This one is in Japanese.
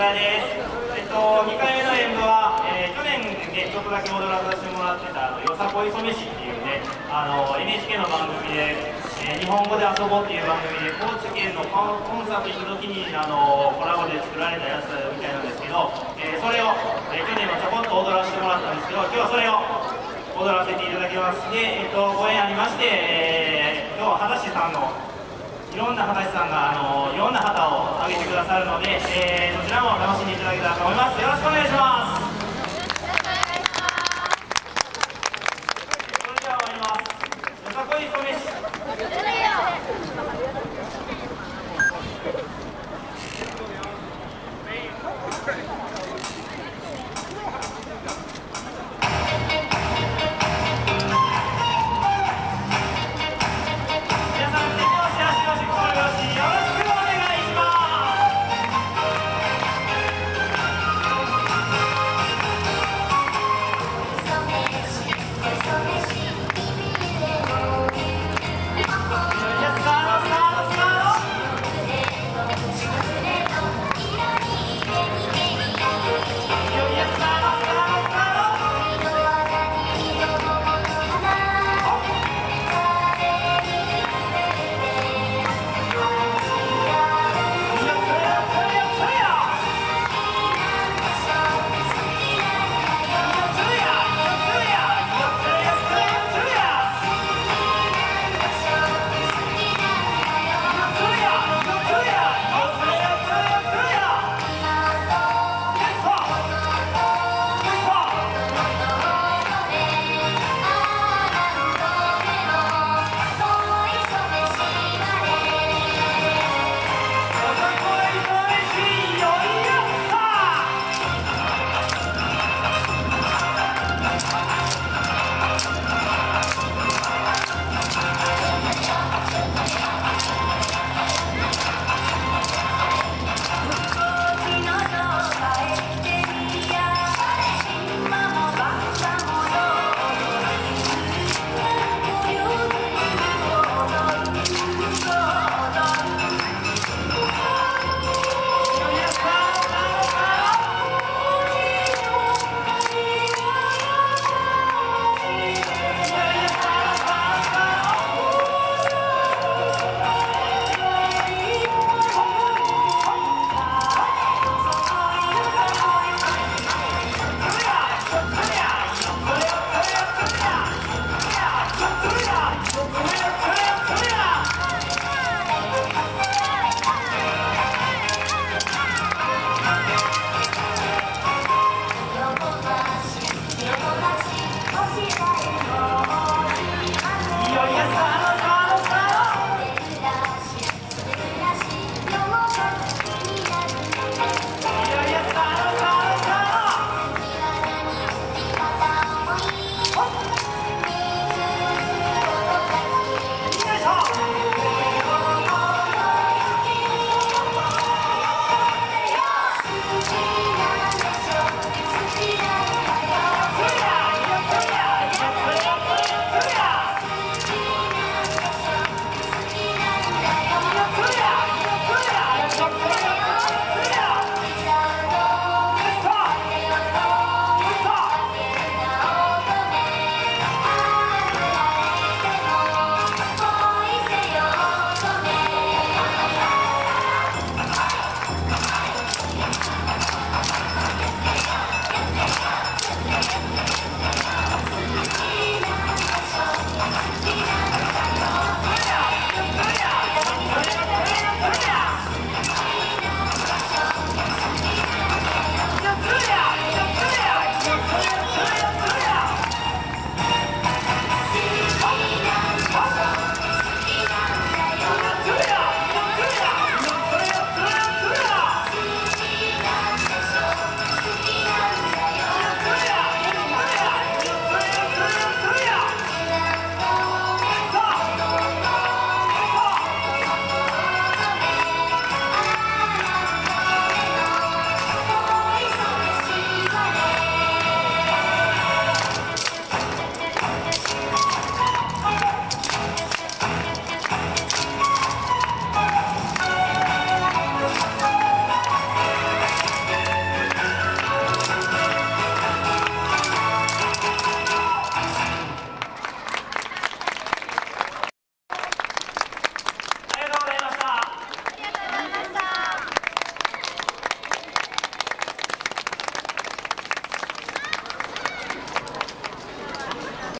倉です。えっと、2回目の演舞は、えー去年ね、ちょっとだけ踊らさせてもらってた、あのよさこいそめしっていうね、あの NHK の番組で、えー日本語で遊ぼうっていう番組で、高知県のコンサート行く時に、あのコラボで作られたやつみたいなんですけど、えーそれを、え去年はちょこっと踊らせてもらったんですけど、今日はそれを踊らせていただきます。で、えっと、ご縁ありまして、えー今日は裸足さんのいろんな畑さんがあのいろんな旗を上げてくださるので、えーそちらも楽しんでいただけたらと思います。